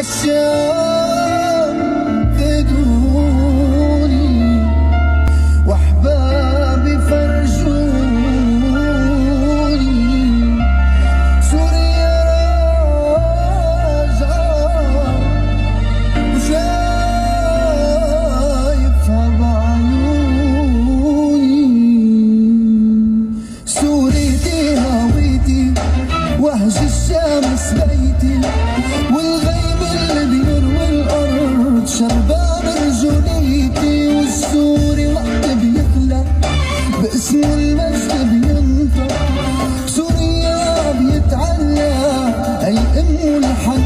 I should. المجد بينطق سوريا بيتعلى الام والحياة